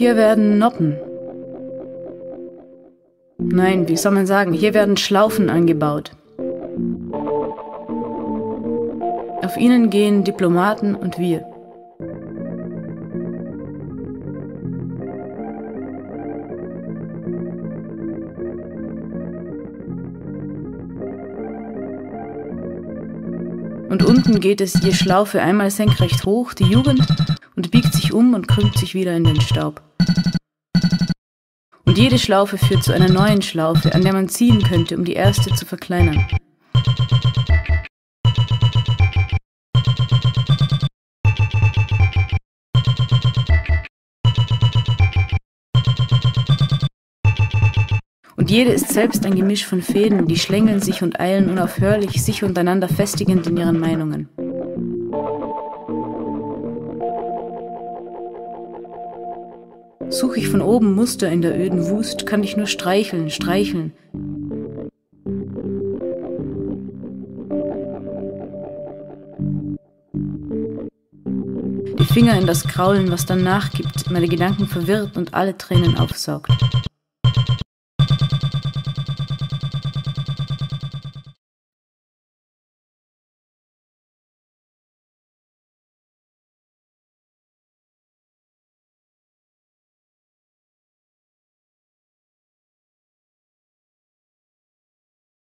Hier werden Noppen. Nein, wie soll man sagen, hier werden Schlaufen angebaut. Auf ihnen gehen Diplomaten und wir. Und unten geht es je Schlaufe einmal senkrecht hoch, die Jugend, und biegt sich um und krümmt sich wieder in den Staub. Und jede Schlaufe führt zu einer neuen Schlaufe, an der man ziehen könnte, um die erste zu verkleinern. Und jede ist selbst ein Gemisch von Fäden, die schlängeln sich und eilen unaufhörlich, sich untereinander festigend in ihren Meinungen. Suche ich von oben Muster in der öden Wust, kann ich nur streicheln, streicheln. Die Finger in das Kraulen, was dann nachgibt, meine Gedanken verwirrt und alle Tränen aufsaugt.